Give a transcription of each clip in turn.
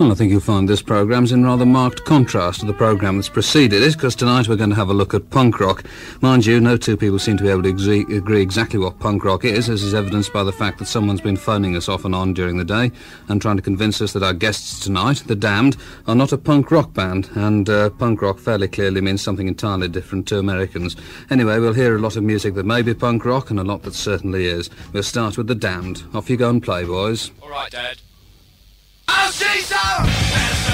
Well, I think you'll find this programme's in rather marked contrast to the programme that's preceded it, because tonight we're going to have a look at punk rock. Mind you, no two people seem to be able to agree exactly what punk rock is, as is evidenced by the fact that someone's been phoning us off and on during the day and trying to convince us that our guests tonight, The Damned, are not a punk rock band, and uh, punk rock fairly clearly means something entirely different to Americans. Anyway, we'll hear a lot of music that may be punk rock and a lot that certainly is. We'll start with The Damned. Off you go and play, boys. All right, Dad. I'll chase.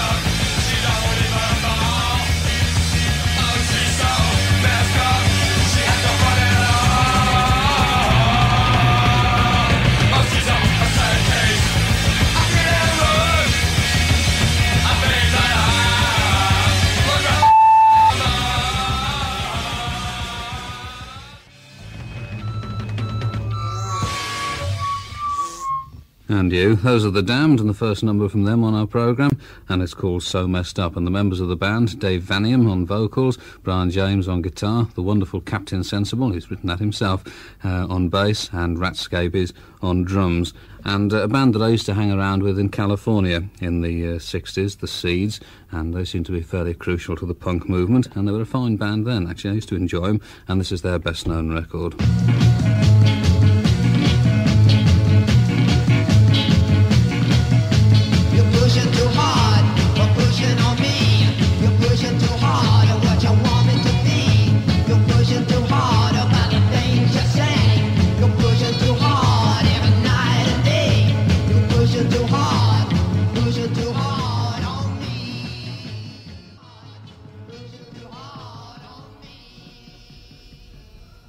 And you. Those are The Damned, and the first number from them on our programme, and it's called So Messed Up. And the members of the band, Dave Vanian on vocals, Brian James on guitar, the wonderful Captain Sensible, who's written that himself, uh, on bass, and Rat Scabies on drums. And uh, a band that I used to hang around with in California in the uh, 60s, The Seeds, and they seem to be fairly crucial to the punk movement, and they were a fine band then, actually. I used to enjoy them, and this is their best known record.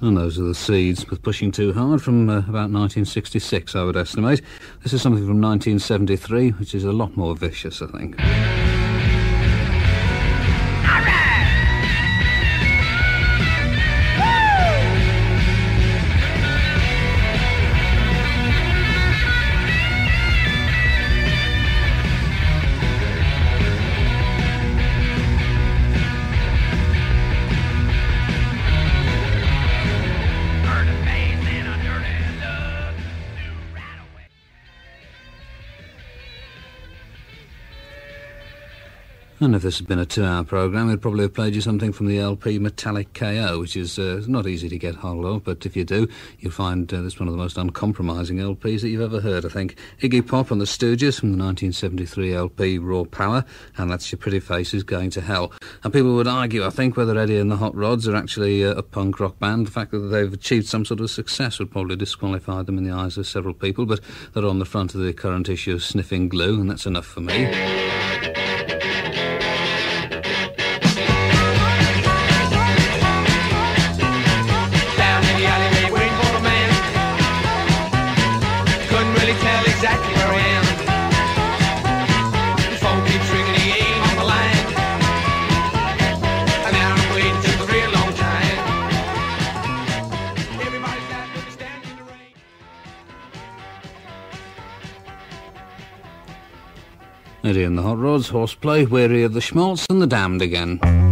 And those are the seeds with pushing too hard from uh, about 1966, I would estimate. This is something from 1973, which is a lot more vicious, I think. And if this had been a two-hour programme, we'd probably have played you something from the LP Metallic KO, which is uh, not easy to get hold of, but if you do, you'll find uh, this one of the most uncompromising LPs that you've ever heard, I think. Iggy Pop and the Stooges from the 1973 LP Raw Power, and that's Your Pretty Faces Going to Hell. And people would argue, I think, whether Eddie and the Hot Rods are actually uh, a punk rock band. The fact that they've achieved some sort of success would probably disqualify them in the eyes of several people, but they're on the front of the current issue of Sniffing Glue, and that's enough for me. Eddie and the Hot Rods, Horseplay, Weary of the Schmaltz, and the Damned again.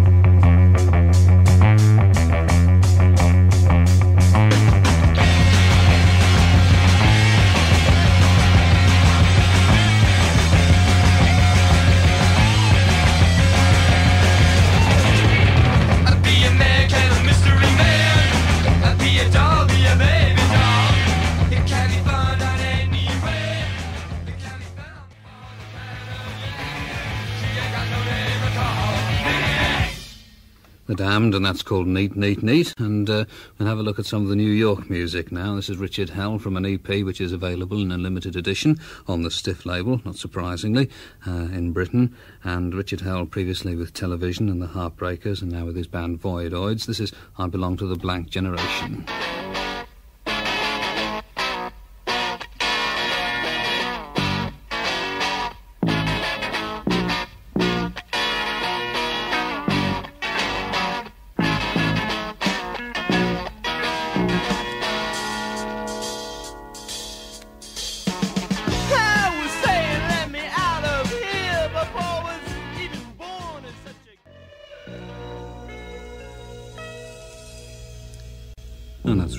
Damned, and that's called Neat, Neat, Neat. And uh, we'll have a look at some of the New York music now. This is Richard Hell from an EP which is available in a limited edition on the Stiff label, not surprisingly, uh, in Britain. And Richard Hell previously with Television and the Heartbreakers, and now with his band Voidoids. This is I Belong to the Blank Generation.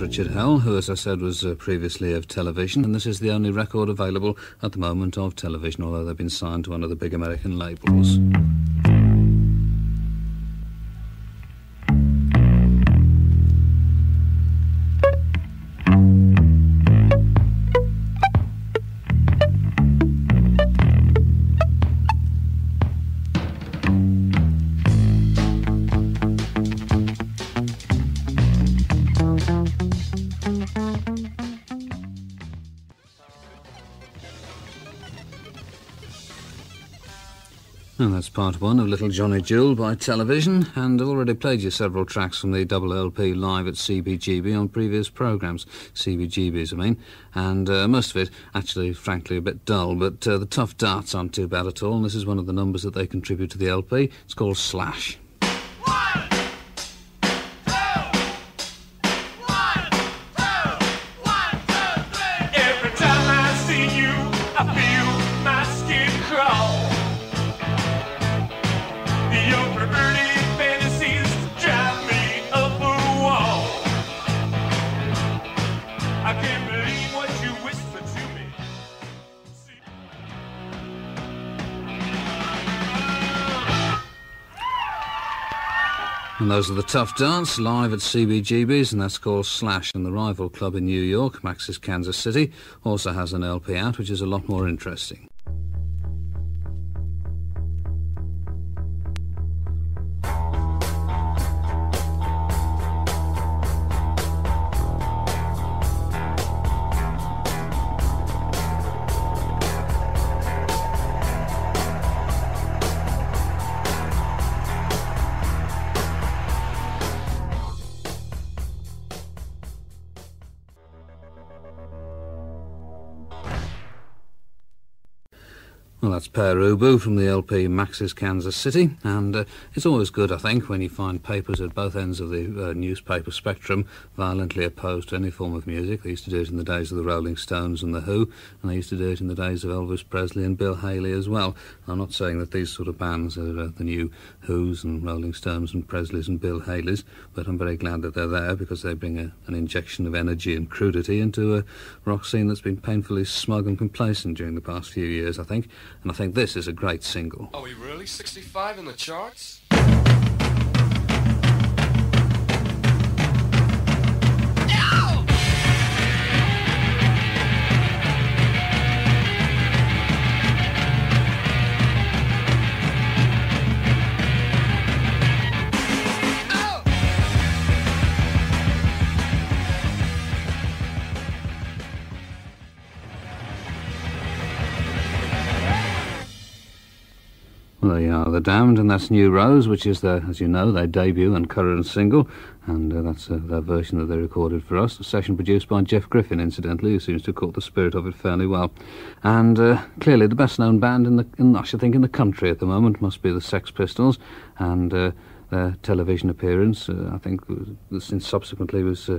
Richard Hell, who, as I said, was uh, previously of television, and this is the only record available at the moment of television, although they've been signed to one of the big American labels. And that's part one of Little Johnny Jewel by television, and I've already played you several tracks from the double LP live at CBGB on previous programmes, CBGBs I mean, and uh, most of it actually, frankly, a bit dull, but uh, the Tuff Darts aren't too bad at all, and this is one of the numbers that they contribute to the LP. It's called Slash. And those are the Tuff Darts live at CBGB's, and that's called Slash. And the rival club in New York, Max's Kansas City, also has an LP out, which is a lot more interesting. That's Pere Ubu from the LP Max's Kansas City, and uh, it's always good, I think, when you find papers at both ends of the uh, newspaper spectrum violently opposed to any form of music. They used to do it in the days of the Rolling Stones and The Who, and they used to do it in the days of Elvis Presley and Bill Haley as well. I'm not saying that these sort of bands are uh, the new Who's and Rolling Stones and Presleys and Bill Haleys, but I'm very glad that they're there because they bring a, an injection of energy and crudity into a rock scene that's been painfully smug and complacent during the past few years, I think. I think this is a great single. Are we really 65 in the charts? The Damned, and that's New Rose, which is their, as you know, their debut and current single, and uh, that's uh, their version that they recorded for us. A session produced by Jeff Griffin, incidentally, who seems to have caught the spirit of it fairly well. And uh, clearly, the best-known band in the, in, I should think, in the country at the moment must be the Sex Pistols, and uh, their television appearance, uh, I think, since subsequently was. Uh,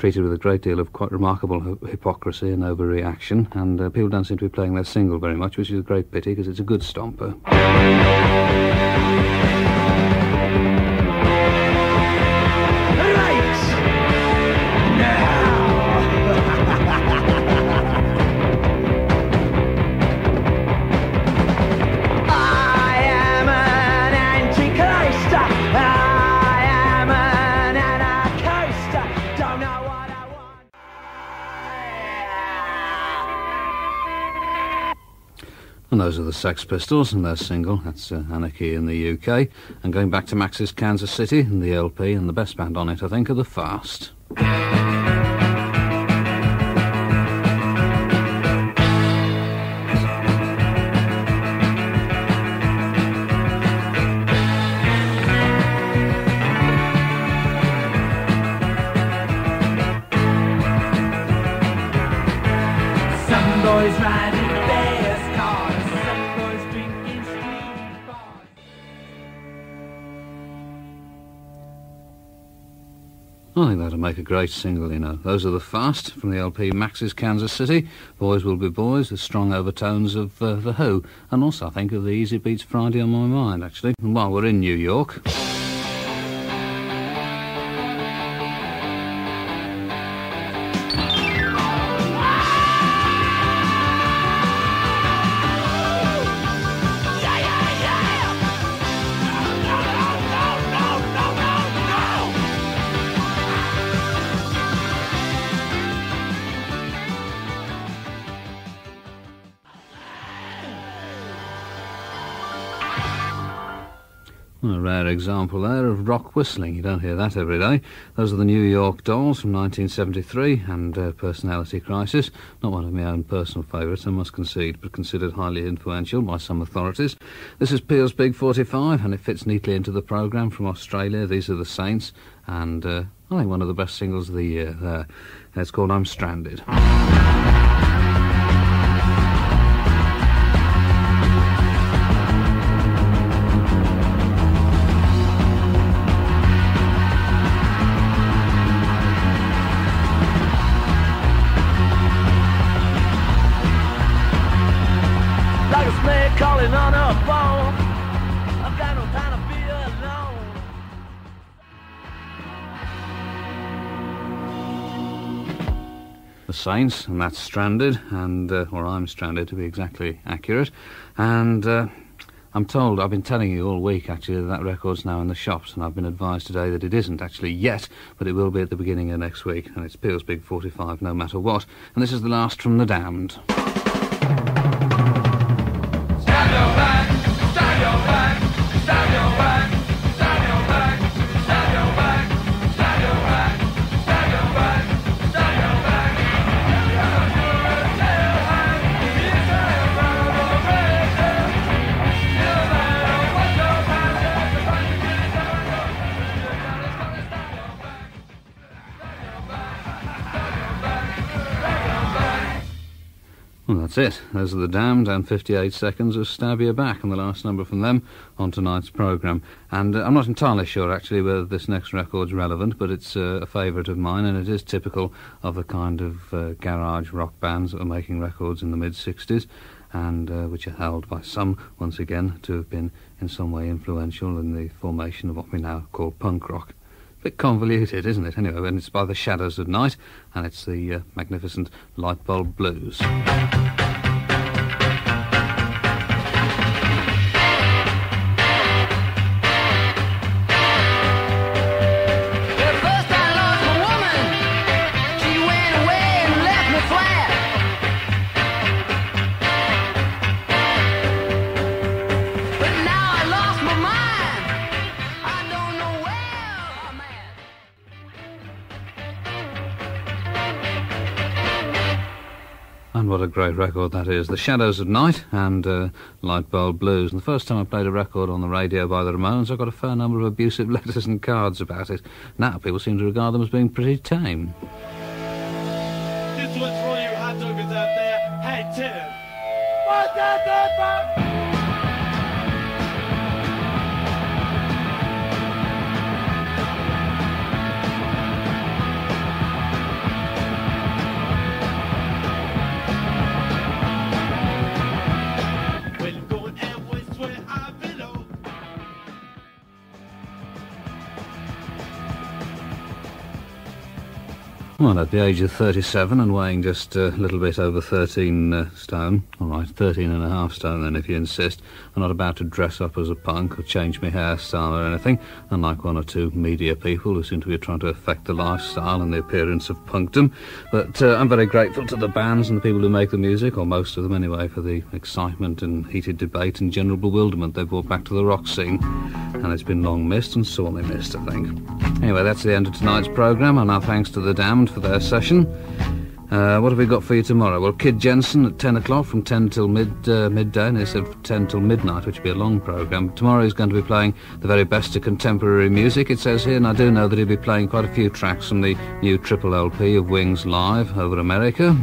treated with a great deal of quite remarkable hypocrisy and overreaction, and uh, people don't seem to be playing their single very much, which is a great pity because it's a good stomper. I And those are the Sex Pistols and their single, that's uh, Anarchy in the UK. And going back to Max's Kansas City and the LP, and the best band on it, I think, are The Fast. I think that'll make a great single, you know. Those are The Fast from the LP Max's Kansas City. Boys Will Be Boys, the strong overtones of uh, The Who. And also, I think, of the Easybeats Friday on my mind, actually. While we're in New York. Example there of rock whistling. You don't hear that every day. Those are the New York Dolls from 1973 and uh, Personality Crisis. Not one of my own personal favourites, I must concede, but considered highly influential by some authorities. This is Peel's Big 45 and it fits neatly into the programme from Australia. These are the Saints and uh, I think one of the best singles of the year there. It's called I'm Stranded. The Saints, and that's Stranded, and uh, or I'm Stranded to be exactly accurate. And uh, I'm told I've been telling you all week actually that that record's now in the shops, and I've been advised today that it isn't actually yet, but it will be at the beginning of next week, and it's Peel's Big 45, no matter what. And this is the last from the Damned. Well, that's it. Those are the Damned and 58 seconds of Stab Your Back, and the last number from them on tonight's programme. And uh, I'm not entirely sure, actually, whether this next record's relevant, but it's uh, a favourite of mine, and it is typical of the kind of uh, garage rock bands that were making records in the mid 60s, and uh, which are held by some, once again, to have been in some way influential in the formation of what we now call punk rock. Bit convoluted, isn't it? Anyway, and it's by the Shadows of Knight, and it's the uh, magnificent Lightbulb Blues. And what a great record that is. The Shadows of Knight and uh, Lightbulb Blues. And the first time I played a record on the radio by the Ramones, I got a fair number of abusive letters and cards about it. Now people seem to regard them as being pretty tame. This one's for you hot doggers out there. Hey, Tim. What's that, that, Well, at the age of 37 and weighing just a little bit over 13 uh, stone, all right, 13 and a half stone then if you insist, I'm not about to dress up as a punk or change my hairstyle or anything, unlike one or two media people who seem to be trying to affect the lifestyle and the appearance of punkdom. But uh, I'm very grateful to the bands and the people who make the music, or most of them anyway, for the excitement and heated debate and general bewilderment they've brought back to the rock scene. And it's been long missed and sorely missed, I think. Anyway, that's the end of tonight's programme, and our thanks to the Damned for their session. Uh, what have we got for you tomorrow? Well, Kid Jensen at 10 o'clock from 10 till mid, uh, midday, and they said 10 till midnight, which would be a long programme. Tomorrow he's going to be playing the very best of contemporary music, it says here, and I do know that he'll be playing quite a few tracks from the new triple LP of Wings Live over America.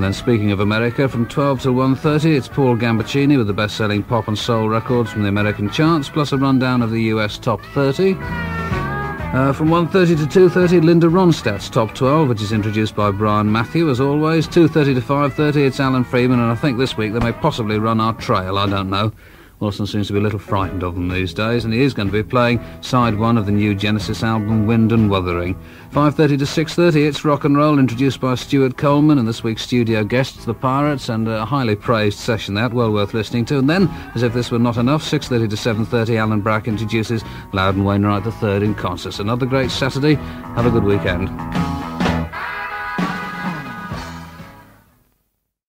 And then speaking of America, from 12 till 1.30, it's Paul Gambaccini with the best-selling pop and soul records from the American charts, plus a rundown of the US top 30. Uh, from 1.30 to 2.30, Linda Ronstadt's Top 12, which is introduced by Brian Matthew, as always. 2.30 to 5.30, it's Alan Freeman, and I think this week they may possibly run our trail, I don't know. Wilson seems to be a little frightened of them these days, and he is going to be playing side one of the new Genesis album, Wind and Wuthering. 5.30 to 6.30, it's rock and roll, introduced by Stuart Coleman, and this week's studio guests, the Pirates, and a highly praised session that, well worth listening to. And then, as if this were not enough, 6.30 to 7.30, Alan Black introduces Loudon Wainwright III in concert. Another great Saturday. Have a good weekend.